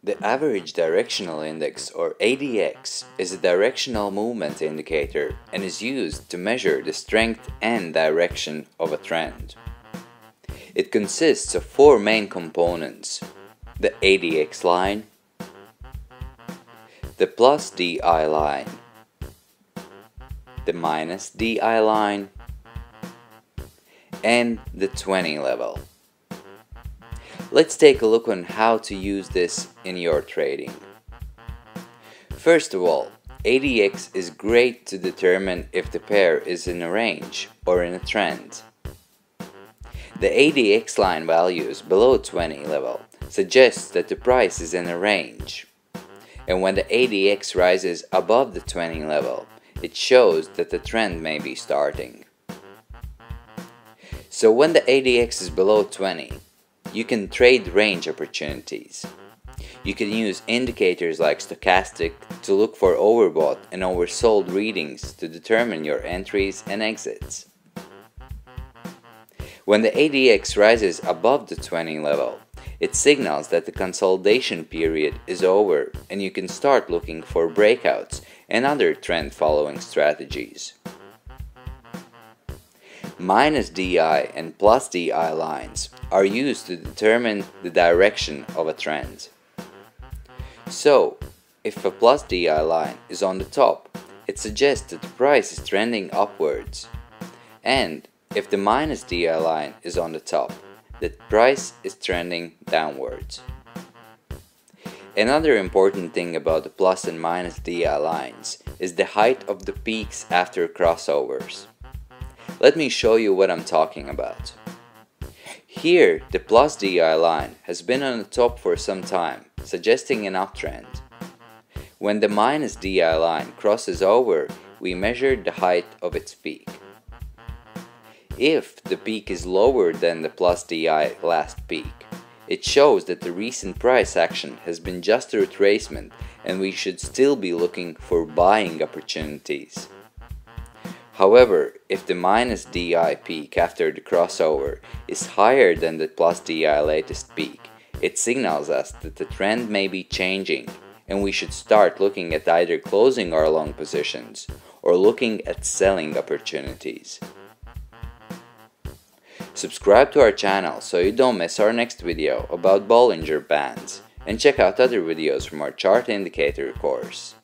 The average directional index or ADX is a directional movement indicator and is used to measure the strength and direction of a trend. It consists of four main components, the ADX line, the plus DI line, the minus DI line, and the 20 level. Let's take a look on how to use this in your trading. First of all, ADX is great to determine if the pair is in a range or in a trend. The ADX line values below 20 level suggests that the price is in a range. And when the ADX rises above the 20 level, it shows that the trend may be starting. So when the ADX is below 20, you can trade range opportunities. You can use indicators like stochastic to look for overbought and oversold readings to determine your entries and exits. When the ADX rises above the 20 level, it signals that the consolidation period is over and you can start looking for breakouts and other trend following strategies. Minus DI and plus DI lines are used to determine the direction of a trend. So, if a plus DI line is on the top, it suggests that the price is trending upwards. And if the minus DI line is on the top, the price is trending downwards. Another important thing about the plus and minus DI lines is the height of the peaks after crossovers. Let me show you what I'm talking about. Here, the plus DI line has been on the top for some time, suggesting an uptrend. When the minus DI line crosses over, we measure the height of its peak. If the peak is lower than the plus DI last peak, it shows that the recent price action has been just a retracement and we should still be looking for buying opportunities. However, if the minus DI peak after the crossover is higher than the plus DI latest peak, it signals us that the trend may be changing and we should start looking at either closing our long positions or looking at selling opportunities. Subscribe to our channel so you don't miss our next video about Bollinger Bands and check out other videos from our chart indicator course.